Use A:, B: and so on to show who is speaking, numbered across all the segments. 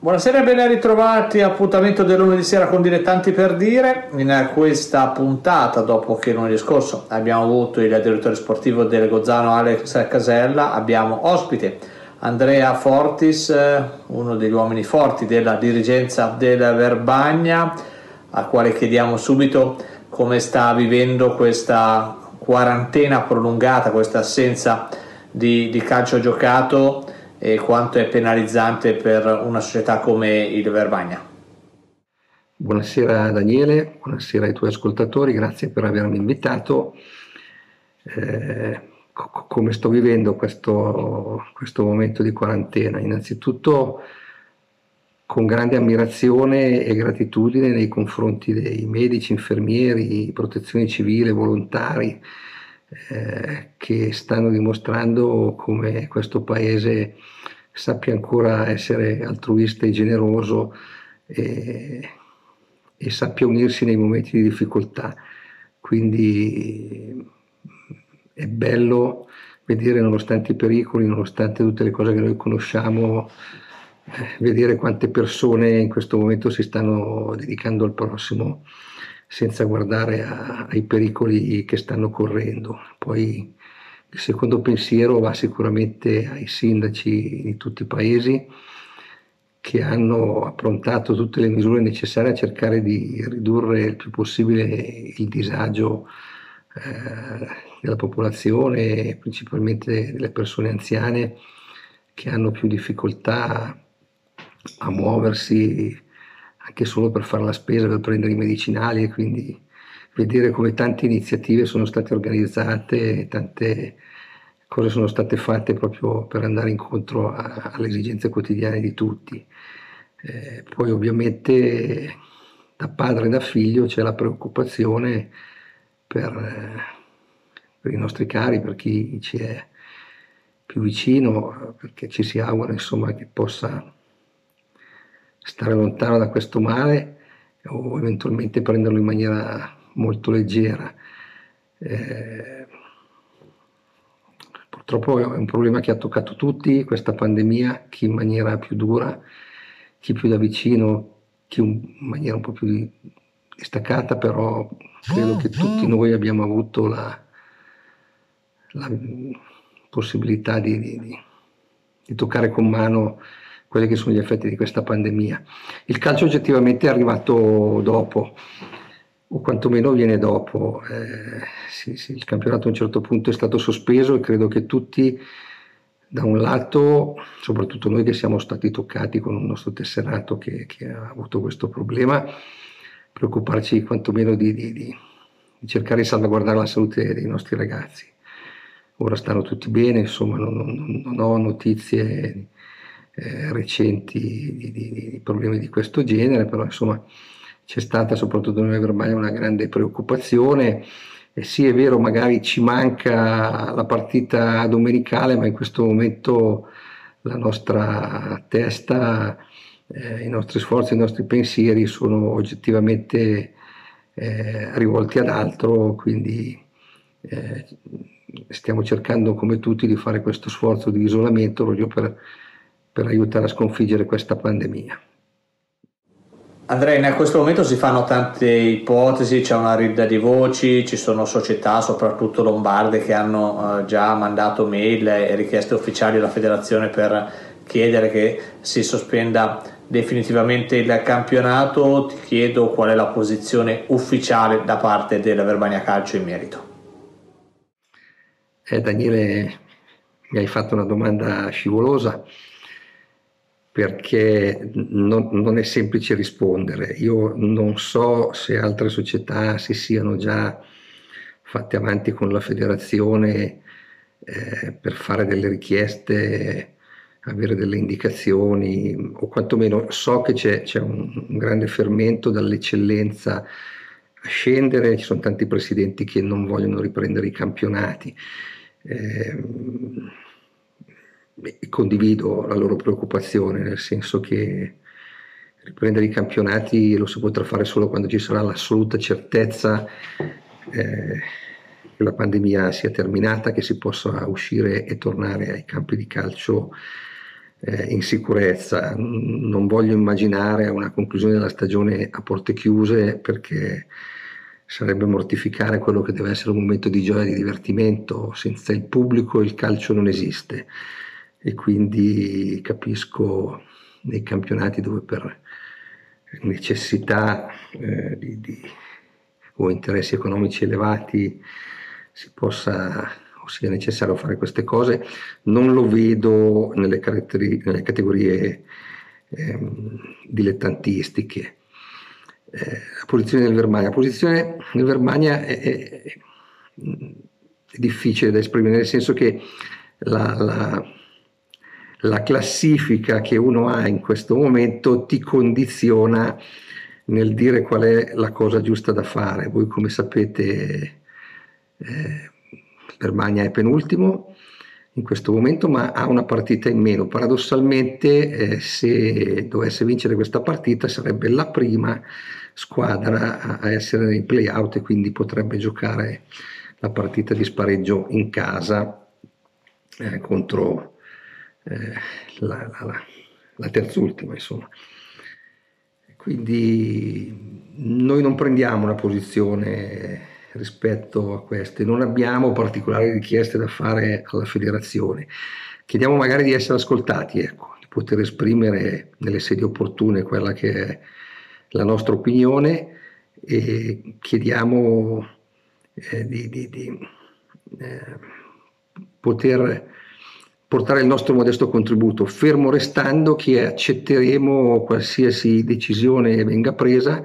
A: Buonasera e ben ritrovati. Appuntamento del lunedì sera con Dilettanti per Dire. In questa puntata, dopo che lunedì scorso abbiamo avuto il direttore sportivo del Gozzano Alex Casella, abbiamo ospite Andrea Fortis, uno degli uomini forti della dirigenza della Verbagna, al quale chiediamo subito come sta vivendo questa quarantena prolungata, questa assenza di, di calcio giocato e quanto è penalizzante per una società come il Verbagna.
B: Buonasera Daniele, buonasera ai tuoi ascoltatori, grazie per avermi invitato. Eh, co- come sto vivendo questo, questo momento di quarantena? Innanzitutto con grande ammirazione e gratitudine nei confronti dei medici, infermieri, protezione civile, volontari, eh, che stanno dimostrando come questo paese sappia ancora essere altruista e generoso e, e sappia unirsi nei momenti di difficoltà. Quindi è bello vedere, nonostante i pericoli, nonostante tutte le cose che noi conosciamo, eh, vedere quante persone in questo momento si stanno dedicando al prossimo senza guardare a, ai pericoli che stanno correndo. Poi il secondo pensiero va sicuramente ai sindaci di tutti i paesi che hanno approntato tutte le misure necessarie a cercare di ridurre il più possibile il disagio eh, della popolazione, principalmente delle persone anziane che hanno più difficoltà a muoversi anche solo per fare la spesa, per prendere i medicinali e quindi vedere come tante iniziative sono state organizzate, tante cose sono state fatte proprio per andare incontro a, alle esigenze quotidiane di tutti. Eh, poi ovviamente da padre e da figlio c'è la preoccupazione per, per, i nostri cari, per chi ci è più vicino, perché ci si augura insomma che possa stare lontano da questo male o eventualmente prenderlo in maniera molto leggera. Eh, purtroppo è un problema che ha toccato tutti, questa pandemia, chi in maniera più dura, chi più da vicino, chi in maniera un po' più distaccata, però credo che tutti noi abbiamo avuto la, la possibilità di, di, di toccare con mano quelli che sono gli effetti di questa pandemia. Il calcio oggettivamente è arrivato dopo, o quantomeno viene dopo. Eh, sì, sì, il campionato a un certo punto è stato sospeso e credo che tutti, da un lato, soprattutto noi che siamo stati toccati con un nostro tesserato che, che ha avuto questo problema, preoccuparci quantomeno di, di, di, di cercare di salvaguardare la salute dei nostri ragazzi. Ora stanno tutti bene, insomma non, non, non ho notizie eh, recenti di, problemi di questo genere, però insomma c'è stata soprattutto nella Verbaglia una grande preoccupazione. E sì, è vero, magari ci manca la partita domenicale, ma in questo momento la nostra testa, eh, i nostri sforzi, i nostri pensieri sono oggettivamente eh, rivolti ad altro, quindi eh, stiamo cercando come tutti di fare questo sforzo di isolamento proprio per per aiutare a sconfiggere questa pandemia.
A: Andrea, in questo momento si fanno tante ipotesi, c'è una ridda di voci, ci sono società, soprattutto lombarde, che hanno uh, già mandato mail e richieste ufficiali alla federazione per chiedere che si sospenda definitivamente il campionato. Ti chiedo qual è la posizione ufficiale da parte della Verbania Calcio in merito.
B: Eh, Daniele, mi hai fatto una domanda scivolosa perché non, non, è semplice rispondere. Io non so se altre società si siano già fatte avanti con la federazione eh, per fare delle richieste, avere delle indicazioni, o quantomeno so che c'è, c'è un, un, grande fermento dall'eccellenza a scendere, ci sono tanti presidenti che non vogliono riprendere i campionati. Eh, condivido la loro preoccupazione, nel senso che riprendere i campionati lo si potrà fare solo quando ci sarà l'assoluta certezza eh, che la pandemia sia terminata, che si possa uscire e tornare ai campi di calcio eh, in sicurezza. Non voglio immaginare una conclusione della stagione a porte chiuse perché sarebbe mortificare quello che deve essere un momento di gioia e di divertimento. Senza il pubblico il calcio non esiste e quindi capisco nei campionati dove per necessità eh, di, di, o interessi economici elevati si possa o sia necessario fare queste cose, non lo vedo nelle, nelle categorie eh, dilettantistiche. Eh, la posizione del Vermagna. La posizione del Vermagna è, è, è, difficile da esprimere, nel senso che la, la, la, classifica che uno ha in questo momento ti condiziona nel dire qual è la cosa giusta da fare. Voi come sapete eh, Germania è penultimo in questo momento, ma ha una partita in meno. Paradossalmente, eh, se dovesse vincere questa partita, sarebbe la prima squadra a, a essere nei play-out e quindi potrebbe giocare la partita di spareggio in casa eh, contro eh, la, la, la terzultima, insomma. Quindi noi non prendiamo una posizione rispetto a queste. Non abbiamo particolari richieste da fare alla federazione. Chiediamo magari di essere ascoltati, ecco, di poter esprimere nelle sedi opportune quella che è la nostra opinione e chiediamo eh, di, di, di eh, poter portare il nostro modesto contributo, fermo restando che accetteremo qualsiasi decisione venga presa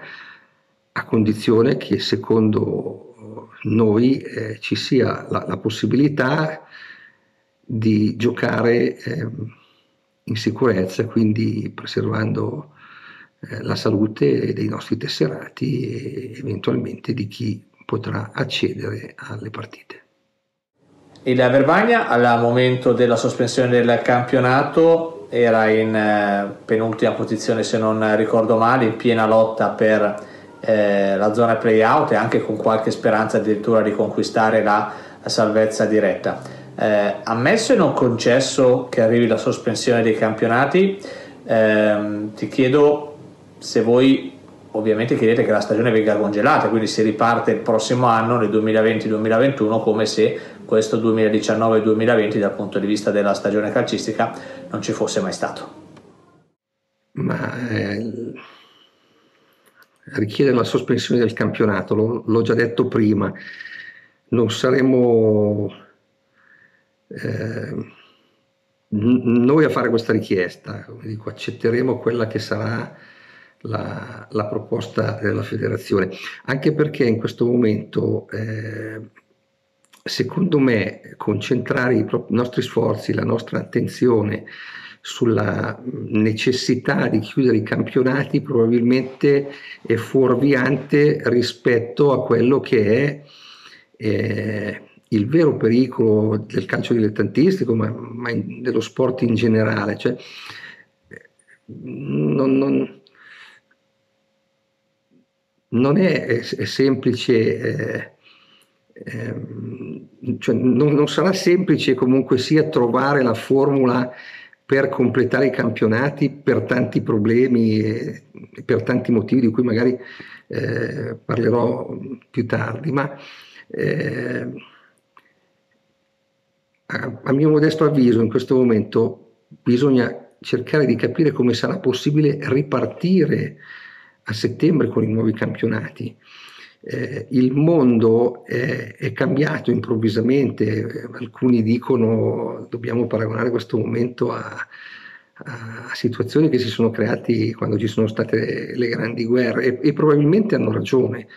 B: a condizione che secondo noi eh, ci sia la, la, possibilità di giocare eh, in sicurezza, quindi preservando eh, la salute dei nostri tesserati e eventualmente di chi potrà accedere alle partite.
A: Il Verbagna al momento della sospensione del campionato era in eh, penultima posizione se non ricordo male, in piena lotta per eh, la zona play-out e anche con qualche speranza addirittura di conquistare la, la salvezza diretta. Eh, ammesso e non concesso che arrivi la sospensione dei campionati, ehm, ti chiedo se voi ovviamente chiedete che la stagione venga congelata, quindi si riparte il prossimo anno, nel 2020-2021, come se questo 2019-2020 dal punto di vista della stagione calcistica non ci fosse mai stato.
B: Ma eh, richiede la sospensione del campionato, lo, l'ho già detto prima, non saremo eh, noi a fare questa richiesta, dico, accetteremo quella che sarà la, la, proposta della federazione, anche perché in questo momento, eh, secondo me, concentrare i nostri sforzi, la nostra attenzione sulla necessità di chiudere i campionati probabilmente è fuorviante rispetto a quello che è eh, il vero pericolo del calcio dilettantistico, ma, ma in, dello sport in generale. Cioè, non, non, non è, è, è, semplice. Eh, eh, cioè non, non, sarà semplice comunque sia trovare la formula per completare i campionati per tanti problemi e per tanti motivi di cui magari eh, parlerò più tardi, ma eh, a, a mio modesto avviso in questo momento bisogna cercare di capire come sarà possibile ripartire a settembre con i nuovi campionati eh, il mondo è, è, cambiato improvvisamente, alcuni dicono dobbiamo paragonare questo momento a, a, situazioni che si sono create quando ci sono state le grandi guerre e, e probabilmente hanno ragione.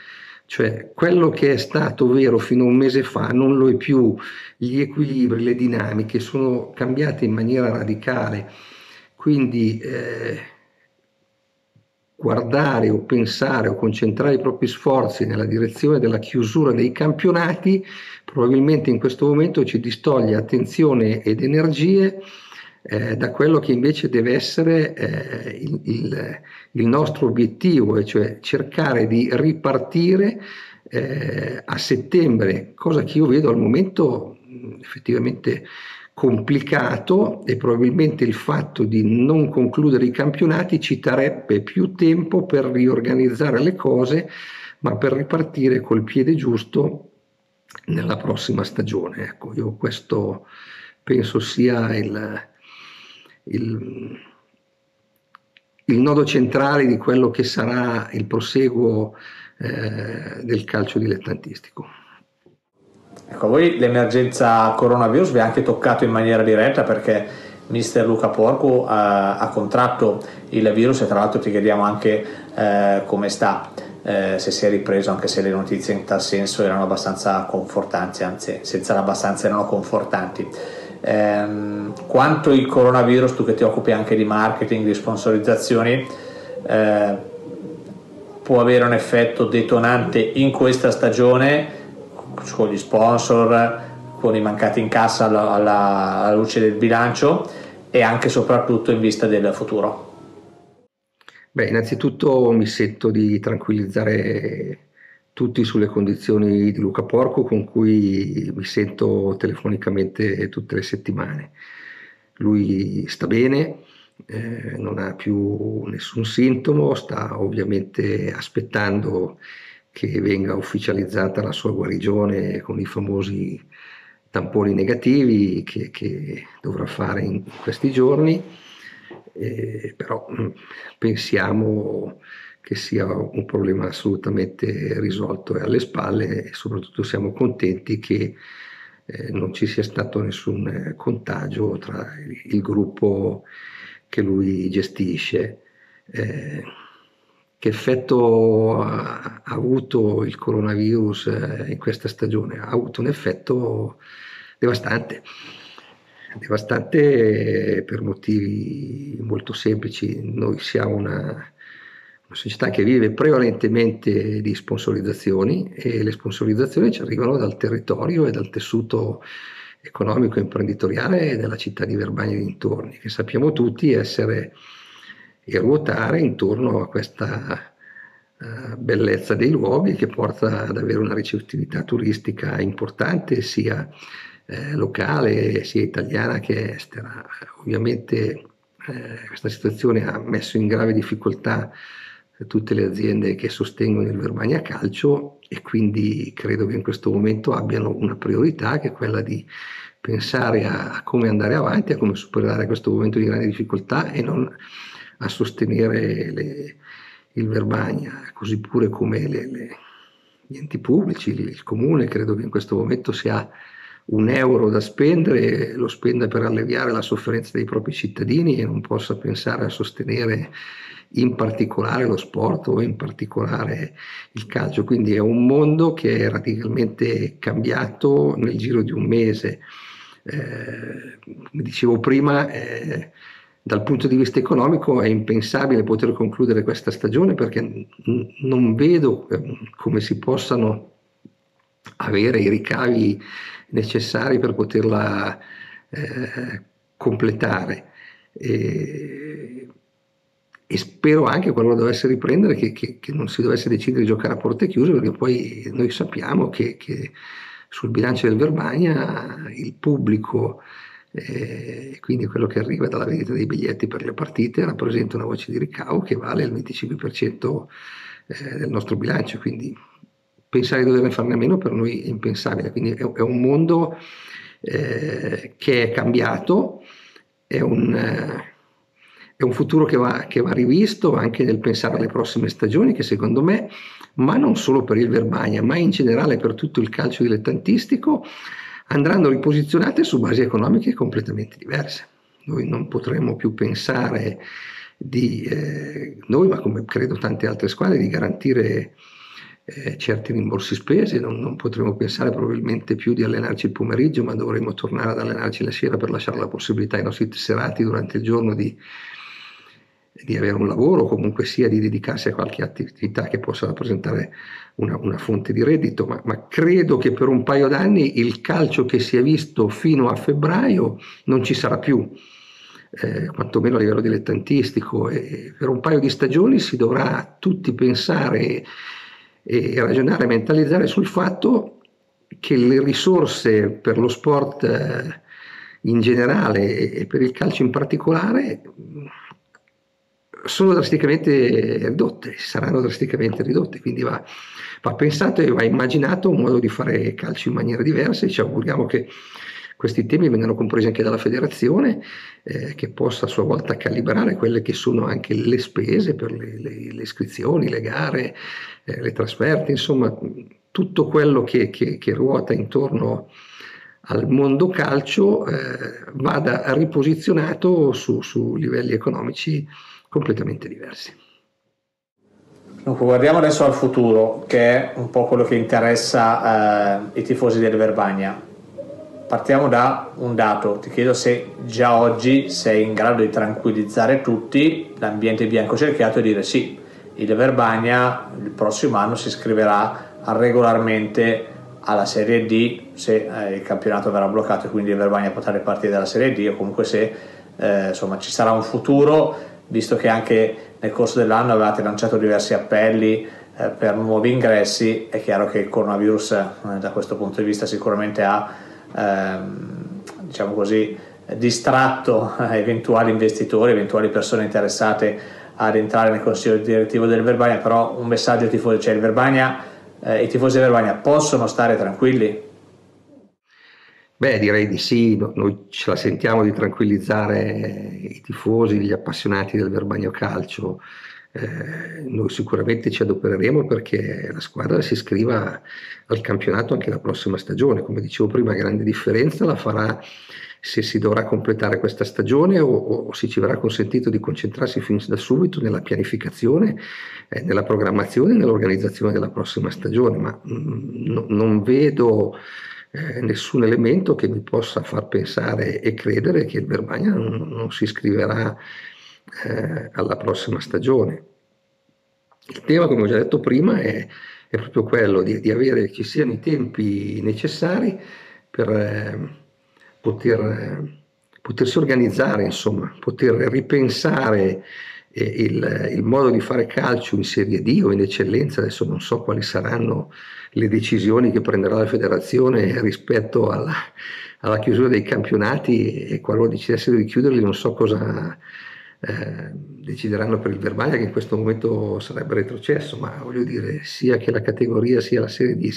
B: Cioè, quello che è stato vero fino a un mese fa non lo è più, gli equilibri, le dinamiche sono cambiate in maniera radicale. Quindi eh, guardare o pensare o concentrare i propri sforzi nella direzione della chiusura dei campionati, probabilmente in questo momento ci distoglie attenzione ed energie eh, da quello che invece deve essere eh, il, il, il, nostro obiettivo, e cioè cercare di ripartire eh, a settembre, cosa che io vedo al momento effettivamente complicato e probabilmente il fatto di non concludere i campionati ci darebbe più tempo per riorganizzare le cose, ma per ripartire col piede giusto nella prossima stagione. Ecco, io questo penso sia il, il, il nodo centrale di quello che sarà il proseguo eh, del calcio dilettantistico.
A: Ecco, voi l'emergenza coronavirus vi ha anche toccato in maniera diretta perché mister Luca Porco uh, ha contratto il virus e tra l'altro ti chiediamo anche uh, come sta, uh, se si è ripreso anche se le notizie in tal senso erano abbastanza confortanti, anzi senza l'abbastanza erano confortanti. Um, quanto il coronavirus, tu che ti occupi anche di marketing, di sponsorizzazioni, può avere un effetto detonante in questa stagione con gli sponsor, con i mancati in cassa alla, alla, alla luce del bilancio e anche e soprattutto in vista del futuro?
B: Beh, innanzitutto mi sento di tranquillizzare tutti sulle condizioni di Luca Porco con cui mi sento telefonicamente tutte le settimane. Lui sta bene, eh, non ha più nessun sintomo, sta ovviamente aspettando che venga ufficializzata la sua guarigione con i famosi tamponi negativi che, che dovrà fare in questi giorni, eh, però mm, pensiamo che sia un problema assolutamente risolto e alle spalle e soprattutto siamo contenti che eh, non ci sia stato nessun eh, contagio tra il, il, gruppo che lui gestisce. Eh, che effetto ha avuto il coronavirus eh, in questa stagione? Ha avuto un effetto devastante, devastante per motivi molto semplici. Noi siamo una, una società che vive prevalentemente di sponsorizzazioni e le sponsorizzazioni ci arrivano dal territorio e dal tessuto economico e imprenditoriale della città di Verbania e dintorni, che sappiamo tutti essere e ruotare intorno a questa uh, bellezza dei luoghi che porta ad avere una ricettività turistica importante sia eh, locale sia italiana che estera. Ovviamente eh, questa situazione ha messo in grave difficoltà tutte le aziende che sostengono il Verbania Calcio e quindi credo che in questo momento abbiano una priorità che è quella di pensare a, a come andare avanti, a come superare questo momento di grande difficoltà e non a sostenere le, il Verbagna, così pure come le, le, gli enti pubblici, il comune, credo che in questo momento se ha un euro da spendere lo spenda per alleviare la sofferenza dei propri cittadini e non possa pensare a sostenere in particolare lo sport o in particolare il calcio. Quindi è un mondo che è radicalmente cambiato nel giro di un mese. Eh, come dicevo prima, eh, dal punto di vista economico è impensabile poter concludere questa stagione perché non vedo ehm, come si possano avere i ricavi necessari per poterla eh, completare. E, e, spero anche qualora dovesse riprendere che, che, che, non si dovesse decidere di giocare a porte chiuse perché poi noi sappiamo che, che sul bilancio del Verbania il pubblico e quindi quello che arriva dalla vendita dei biglietti per le partite rappresenta una voce di ricavo che vale il 25% eh, del nostro bilancio, quindi pensare di doverne farne meno per noi è impensabile, quindi è, un mondo eh, che è cambiato, è un, eh, è un futuro che va, che va, rivisto anche nel pensare alle prossime stagioni che secondo me, ma non solo per il Verbagna, ma in generale per tutto il calcio dilettantistico, andranno riposizionate su basi economiche completamente diverse. Noi non potremo più pensare di, eh, noi, ma come credo tante altre squadre, di garantire eh, certi rimborsi spese, non, non, potremo pensare probabilmente più di allenarci il pomeriggio, ma dovremo tornare ad allenarci la sera per lasciare la possibilità ai nostri tesserati durante il giorno di, di avere un lavoro o comunque sia di dedicarsi a qualche attività che possa rappresentare una, una fonte di reddito, ma, ma, credo che per un paio d'anni il calcio che si è visto fino a febbraio non ci sarà più, eh, quantomeno a livello dilettantistico, e per un paio di stagioni si dovrà tutti pensare e, e ragionare mentalizzare sul fatto che le risorse per lo sport eh, in generale e per il calcio in particolare sono drasticamente ridotte, saranno drasticamente ridotte, quindi va, va pensato e va immaginato un modo di fare calcio in maniera diversa e ci auguriamo che questi temi vengano compresi anche dalla federazione eh, che possa a sua volta calibrare quelle che sono anche le spese per le, le, le iscrizioni, le gare, eh, le trasferte, insomma tutto quello che, che, che ruota intorno al mondo calcio eh, vada riposizionato su, su livelli economici completamente diversi.
A: Dunque, guardiamo adesso al futuro, che è un po' quello che interessa eh, i tifosi del Verbagna. Partiamo da un dato, ti chiedo se già oggi sei in grado di tranquillizzare tutti, l'ambiente bianco cerchiato e dire sì, il Verbagna il prossimo anno si iscriverà regolarmente alla Serie D se eh, il campionato verrà bloccato e quindi il Verbagna potrà ripartire dalla Serie D o comunque se eh, insomma, ci sarà un futuro visto che anche nel corso dell'anno avevate lanciato diversi appelli eh, per nuovi ingressi, è chiaro che il coronavirus eh, da questo punto di vista sicuramente ha ehm, diciamo così, distratto eventuali investitori, eventuali persone interessate ad entrare nel consiglio direttivo del Verbania, però un messaggio ai tifosi, cioè il Verbania, eh, i tifosi del Verbania possono stare tranquilli?
B: Beh, direi di sì, noi ce la sentiamo di tranquillizzare i tifosi, gli appassionati del Verbagno Calcio. Eh, noi sicuramente ci adopereremo perché la squadra si iscriva al campionato anche la prossima stagione. Come dicevo prima, grande differenza la farà se si dovrà completare questa stagione o, o se ci verrà consentito di concentrarsi fin da subito nella pianificazione, eh, nella programmazione e nell'organizzazione della prossima stagione. Ma mh, mm, no, non vedo eh, nessun elemento che mi possa far pensare e credere che il Verbagna non, non si iscriverà eh, alla prossima stagione. Il tema, come ho già detto prima, è, è proprio quello di, di, avere ci siano i tempi necessari per eh, poter, potersi organizzare, insomma, poter ripensare il, il, modo di fare calcio in Serie D o in eccellenza, adesso non so quali saranno le decisioni che prenderà la federazione rispetto alla, alla chiusura dei campionati e qualora decidessero di chiuderli non so cosa eh, decideranno per il Verbaglia che in questo momento sarebbe retrocesso, ma voglio dire sia che la categoria sia la Serie D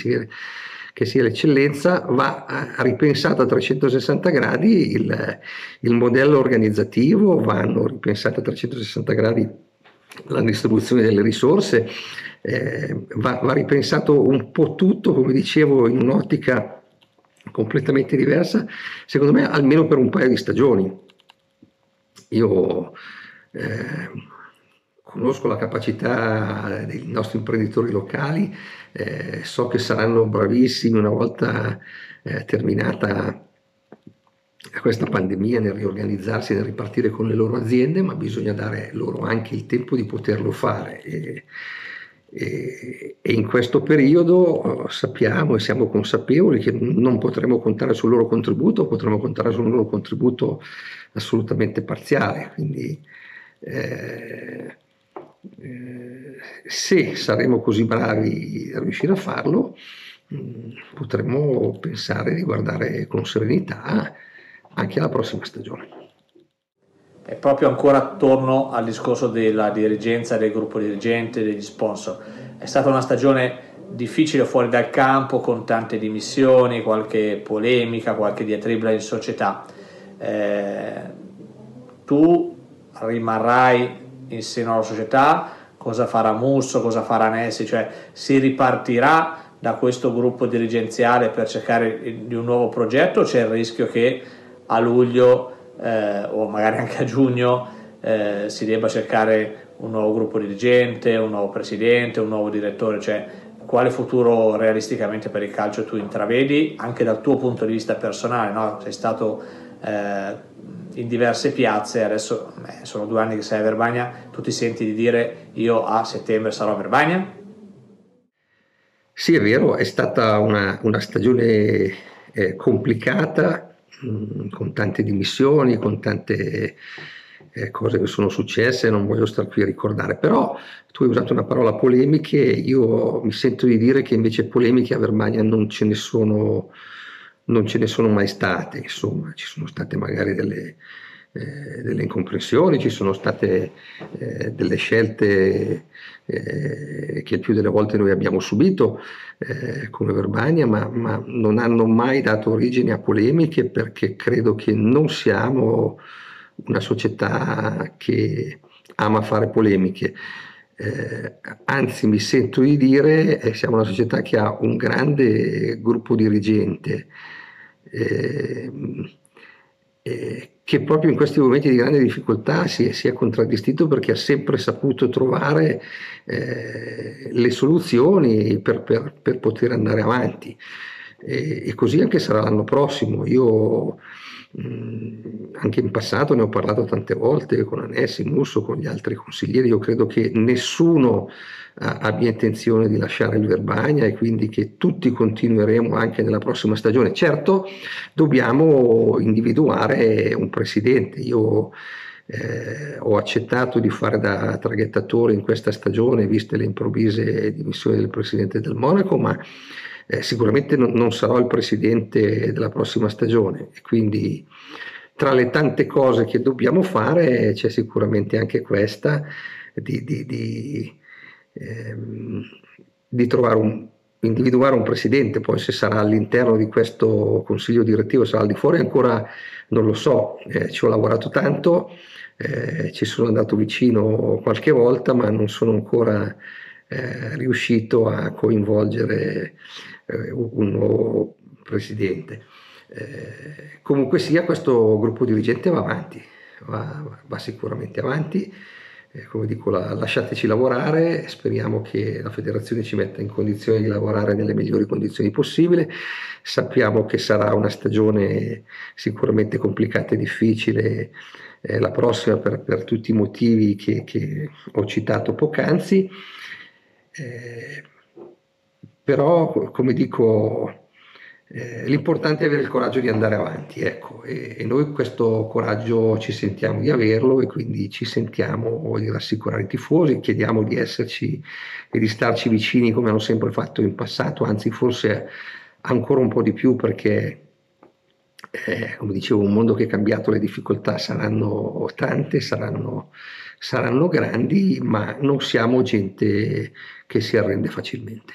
B: che sia l'eccellenza va ripensato a 360 gradi il, il modello organizzativo, vanno ripensate a 360 gradi la distribuzione delle risorse, eh, va, va, ripensato un po' tutto, come dicevo, in un'ottica completamente diversa, secondo me almeno per un paio di stagioni. Io eh, conosco la capacità dei nostri imprenditori locali, eh, so che saranno bravissimi una volta eh, terminata questa pandemia nel riorganizzarsi, nel ripartire con le loro aziende, ma bisogna dare loro anche il tempo di poterlo fare. E, e, e in questo periodo eh, sappiamo e siamo consapevoli che non potremo contare sul loro contributo, potremo contare sul loro contributo assolutamente parziale. Quindi eh, eh, se saremo così bravi a riuscire a farlo, mh, mm, potremmo pensare di guardare con serenità anche alla prossima stagione.
A: E proprio ancora attorno al discorso della dirigenza, del gruppo dirigente, degli sponsor. È stata una stagione difficile fuori dal campo, con tante dimissioni, qualche polemica, qualche diatribla in società. Eh, tu rimarrai in seno alla società, cosa farà Musso, cosa farà Nessi, cioè si ripartirà da questo gruppo dirigenziale per cercare di un nuovo progetto o c'è il rischio che a luglio eh, o magari anche a giugno eh, si debba cercare un nuovo gruppo dirigente, un nuovo presidente, un nuovo direttore, cioè quale futuro realisticamente per il calcio tu intravedi anche dal tuo punto di vista personale, no? sei stato eh, in diverse piazze, adesso eh, sono due anni che sei a Verbania, tu ti senti di dire io a settembre sarò a Verbania?
B: Sì, è vero, è stata una, una stagione eh, complicata Mm, con tante dimissioni, con tante eh, cose che sono successe, non voglio stare qui a ricordare, però tu hai usato una parola polemiche, io mi sento di dire che invece polemiche a Vermania non ce ne sono, non ce ne sono mai state, insomma, ci sono state magari delle, eh, delle incomprensioni, ci sono state eh, delle scelte eh, che il più delle volte noi abbiamo subito eh, come Verbania, ma, ma, non hanno mai dato origine a polemiche perché credo che non siamo una società che ama fare polemiche. Eh, anzi mi sento di dire eh, siamo una società che ha un grande gruppo dirigente eh, eh, che proprio in questi momenti di grande difficoltà si è, si è contraddistinto perché ha sempre saputo trovare eh, le soluzioni per, per, per, poter andare avanti. E, e, così anche sarà l'anno prossimo. Io mh, anche in passato ne ho parlato tante volte con Anessi, Musso, con gli altri consiglieri. Io credo che nessuno abbia intenzione di lasciare il Verbania e quindi che tutti continueremo anche nella prossima stagione. Certo, dobbiamo individuare un presidente. Io eh, ho accettato di fare da traghettatore in questa stagione, viste le improvvise dimissioni del presidente del Monaco, ma eh, sicuramente non, non, sarò il presidente della prossima stagione e quindi tra le tante cose che dobbiamo fare c'è sicuramente anche questa di, di, di ehm, di trovare un, individuare un presidente, poi se sarà all'interno di questo consiglio direttivo, sarà al di fuori, ancora non lo so, eh, ci ho lavorato tanto, eh, ci sono andato vicino qualche volta, ma non sono ancora eh, riuscito a coinvolgere eh, un nuovo presidente. Eh, comunque sia, questo gruppo dirigente va avanti, va, va sicuramente avanti eh, come dico, la, lasciateci lavorare, speriamo che la federazione ci metta in condizione di lavorare nelle migliori condizioni possibili. Sappiamo che sarà una stagione sicuramente complicata e difficile eh, la prossima per, per, tutti i motivi che, che ho citato poc'anzi, eh, però come dico eh, l'importante è avere il coraggio di andare avanti, ecco, e, e, noi questo coraggio ci sentiamo di averlo e quindi ci sentiamo di rassicurare i tifosi, chiediamo di esserci e di starci vicini come hanno sempre fatto in passato, anzi forse ancora un po' di più perché, eh, come dicevo, un mondo che è cambiato, le difficoltà saranno tante, saranno, saranno grandi, ma non siamo gente che si arrende facilmente.